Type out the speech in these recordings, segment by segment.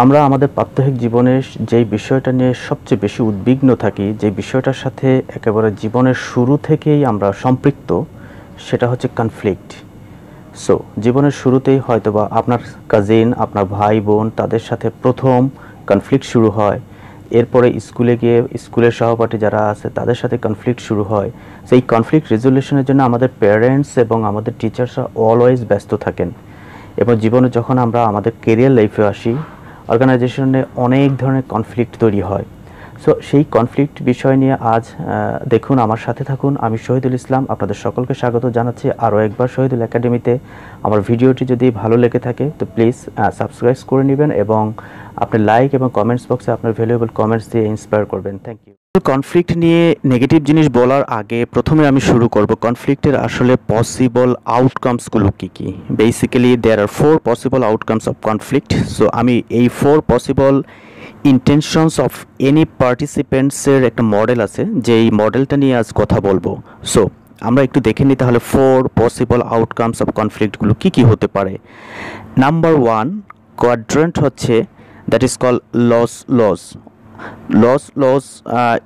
আমরা আমাদের প্রাত্যহিক জীবনের যেই বিষয়টা নিয়ে সবচেয়ে বেশি উদ্বিগ্ন থাকি যে বিষয়টার সাথে একেবারে জীবনের শুরু থেকেই আমরা সম্পৃক্ত, সেটা হচ্ছে কনফ্লিক্ট সো জীবনের শুরুতেই হয়তোবা আপনার কাজিন আপনার ভাই বোন তাদের সাথে প্রথম কনফ্লিক্ট শুরু হয়। এরপরে স্কুলে গিয়ে স্কুলের সহপাঠী যারা আছে, তাদের সাথে কনফ্লিক্ট শুরু হয়। সেই কনফ্লিক্ট রেজলিউশনের জন্য আমাদের প্যারেন্টস এবং আমাদের টিচার্সরা অলওয়েজ ব্যস্ত থাকেন। এবং জীবনে যখন আমরা আমাদের কেরিয়ার লাইফে আসি অর্গানাইজেশনে অনেক ধরনের কনফ্লিক্ট তৈরি হয়। সো সেই কনফ্লিক্ট বিষয় নিয়ে আজ দেখুন, আমার সাথে থাকুন আমি শহীদুল ইসলাম। আপনাদের সকলকে স্বাগত জানাচ্ছি আরও একবার শহীদুল একাডেমিতে। আমার ভিডিওটি যদি ভালো লেগে থাকে, তো প্লিজ সাবস্ক্রাইব করে নেবেন এবং আপনি লাইক এবং কমেন্টস বক্সে আপনার ভ্যালুয়েবল কমেন্টস দিয়ে ইন্সপায়ার করবেন। থ্যাংক ইউ কনফ্লিক্ট নিয়ে নেগেটিভ জিনিস বলার আগে প্রথমে আমি শুরু করব। কনফ্লিক্টের আসলে পসিবল আউটকামসগুলো কী কী? Basically there are four possible outcomes of conflict so আমি এই four possible intentions of any পার্টিসিপেন্টসের একটা মডেল আছে, যে এই মডেলটা নিয়ে আজ কথা বলব। সো আমরা একটু দেখে নিই তাহলে ফোর পসিবল আউটকামস অফ কনফ্লিক্টগুলো কী কী হতে পারে। নাম্বার ওয়ান কোয়াড্রেন্ট হচ্ছে that is call loss loss loss loss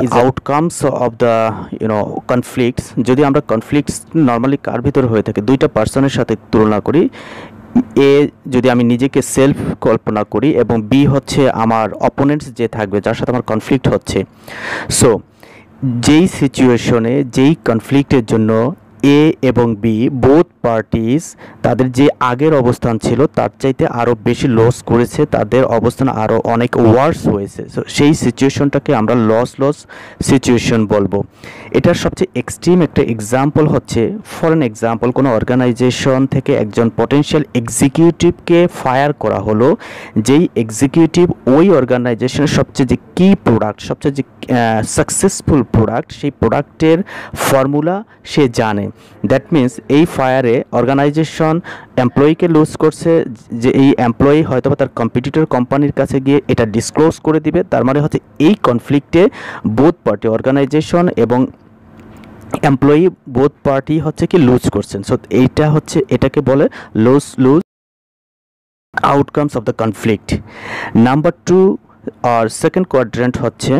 is outcomes of the you know conflicts যদি আমরা কনফ্লিক্টস নর্মালি কার ভিতরে হয়ে থাকে? দুইটা পার্সনের সাথে তুলনা করি। এ যদি আমি নিজেকে সেলফ কল্পনা করি এবং বি হচ্ছে আমার অপোনেন্টস যে থাকবে, যার সাথে আমার কনফ্লিক্ট হচ্ছে। সো যেই সিচুয়েশনে যেই কনফ্লিক্টের জন্য এ এবং বি বোথ পার্টিস তাদের যে আগের অবস্থান ছিল, তার চাইতে আরও বেশি লস করেছে, তাদের অবস্থান আরও অনেক ওয়ার্স হয়েছে। সেই সিচুয়েশনটাকে আমরা লস লস সিচুয়েশন বলব। এটার সবচেয়ে এক্সট্রিম একটা এক্সাম্পল হচ্ছে ফর অ্যান এক্সাম্পল কোনো অর্গানাইজেশন থেকে একজন পটেনশিয়াল এক্সিকিউটিভকে ফায়ার করা হলো, যেই এক্সিকিউটিভ ওই অর্গানাইজেশনের সবচেয়ে যে কি প্রোডাক্ট সবচেয়ে যে সাকসেসফুল প্রোডাক্ট সেই প্রোডাক্টের ফর্মুলা সে জানে। দ্যাট মিন্স এই ফায়ারে অর্গানাইজেশন এমপ্লয়িকে লুজ করছে, যে এই এমপ্লয়ি হয়তো তার কম্পিটিটর কোম্পানির কাছে গিয়ে এটা ডিসক্লোজ করে দিবে। তার মানে হচ্ছে এই কনফ্লিক্টে বোথ পার্টি অর্গানাইজেশন এবং এমপ্লয়ি বোথ পার্টি হচ্ছে কি লুজ করছেন। সো এইটা হচ্ছে, এটাকে বলে lose lose outcomes of the conflict number two R second quadrant হচ্ছে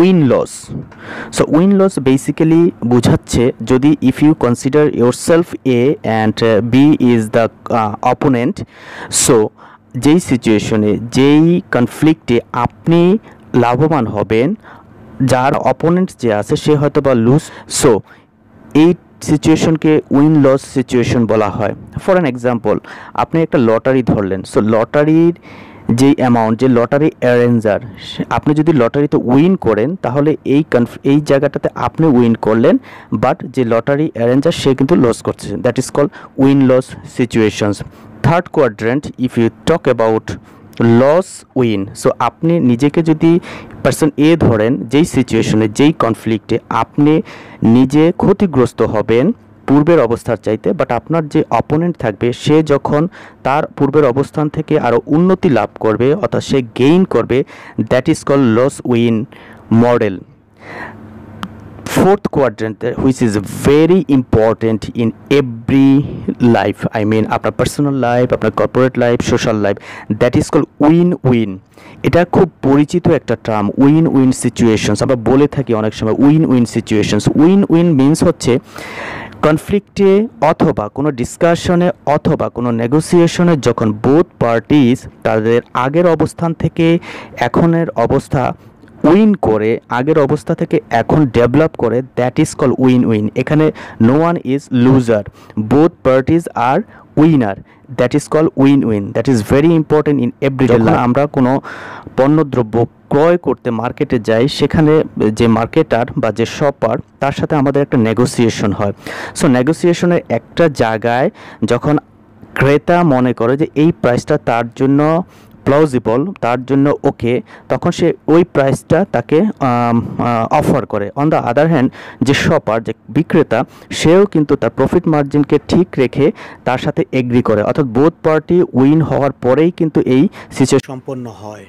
win loss so win loss basically বোঝাচ্ছে যদি if you consider yourself A and B is the opponent so যেই সিচুয়েশনে যেই কনফ্লিক্টে আপনি লাভবান হবেন, যার অপোনেন্ট যে আছে, সে হয়তো বা লুজ সো এই সিচুয়েশনকে উইন লস সিচুয়েশন বলা হয়। ফর অ্যান এক্সাম্পল আপনি একটা লটারি ধরলেন। সো লটারির যেই অ্যামাউন্ট যে লটারি অ্যারেঞ্জার আপনি যদি লটারিতে উইন করেন, তাহলে এই এই জায়গাটাতে আপনি উইন করলেন বাট যে লটারি অ্যারেঞ্জার সে কিন্তু লস করছে। That is call win loss situations third quadrant if you talk about loss win so আপনি নিজেকে যদি পার্সন এ ধরেন, যেই সিচুয়েশনে যেই কনফ্লিক্টে আপনি নিজে ক্ষতিগ্রস্ত হবেন পূর্বের অবস্থার চাইতে বাট আপনার যে অপোনেন্ট থাকবে সে যখন তার পূর্বের অবস্থান থেকে আরও উন্নতি লাভ করবে অর্থাৎ সে গেইন করবে that is call loss win model quadrant uh, which is very important in every life. I mean আপনার পার্সোনাল লাইফ আপনার corporate life social life that is call win win এটা খুব পরিচিত একটা টার্ম উইন উইন সিচুয়েশনস আমরা বলে থাকি অনেক সময় win win situations win win means হচ্ছে কনফ্লিক্টে অথবা কোনো ডিসকাশনে অথবা কোনো নেগোসিয়েশনে যখন বোথ পার্টিস তাদের আগের অবস্থান থেকে এখনের অবস্থা উইন করে আগের অবস্থা থেকে এখন ডেভেলপ করে that is call win win. এখানে no one is loser both parties are winner that is call win win. That is very important in every আমরা কোনো পণ্যদ্রব্য ক্রয় করতে মার্কেটে যাই সেখানে যে মার্কেটার বা যে শপার তার সাথে আমাদের একটা নেগোসিয়েশন হয়। সো নেগোসিয়েশনের একটা জায়গায় যখন ক্রেতা মনে করে যে এই প্রাইসটা তার জন্য প্লাউজিবল তার জন্য ওকে তখন সে ওই প্রাইসটা তাকে অফার করে। অন দ্য আদার হ্যান্ড যে শপার যে বিক্রেতা, সেও কিন্তু তার প্রফিট মার্জিনকে ঠিক রেখে তার সাথে এগ্রি করে। অর্থাৎ বোথ পার্টি উইন হওয়ার পরেই কিন্তু এই সিচুয়েশন সম্পন্ন হয়।